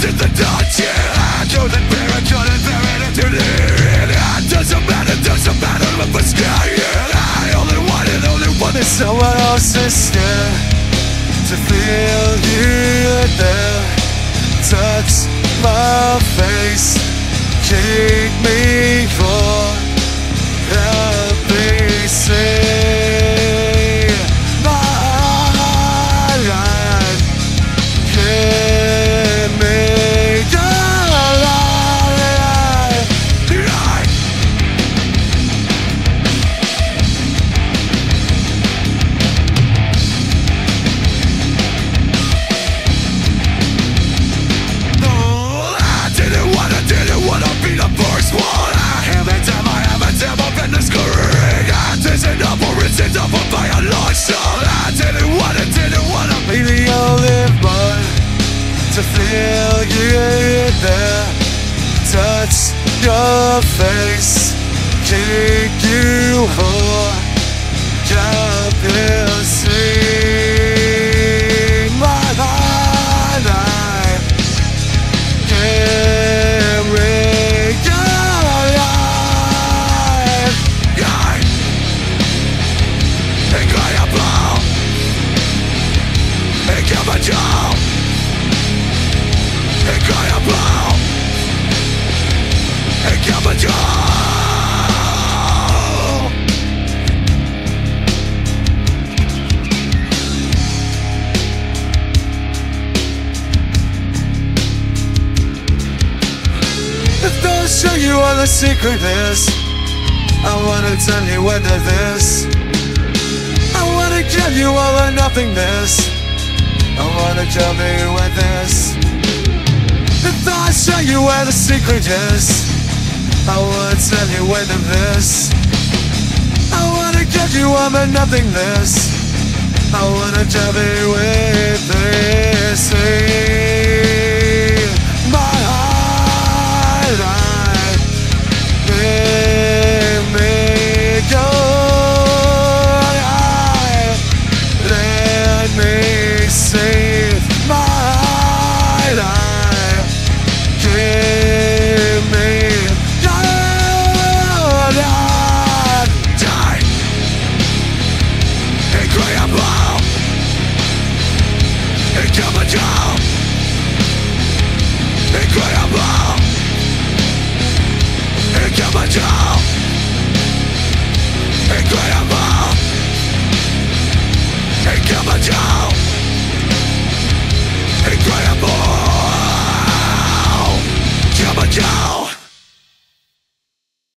lost in the doesn't matter, doesn't matter if it's near I only want it, only want it. Someone else's there To feel you there. Touch my face Keep me Touch your face They'll show you what the secret is I wanna tell you what it is. I wanna give you all or nothingness. I wanna tell you what this If I show you where the secret is I wanna tell you what of this I wanna give you all or nothingness. I wanna tell you this Down.